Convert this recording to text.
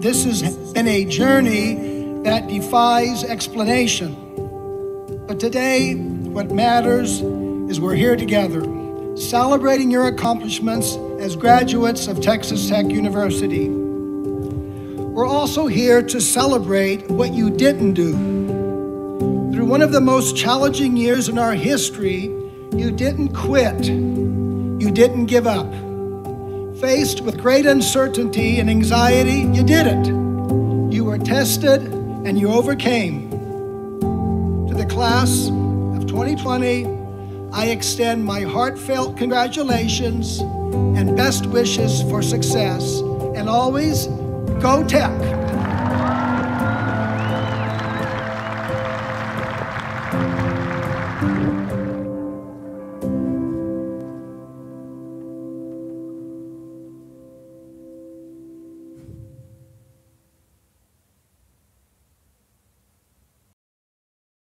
this has been a journey that defies explanation. But today, what matters is we're here together, celebrating your accomplishments as graduates of Texas Tech University. We're also here to celebrate what you didn't do. Through one of the most challenging years in our history, you didn't quit. You didn't give up faced with great uncertainty and anxiety, you did it. You were tested and you overcame. To the class of 2020, I extend my heartfelt congratulations and best wishes for success. And always, go tech.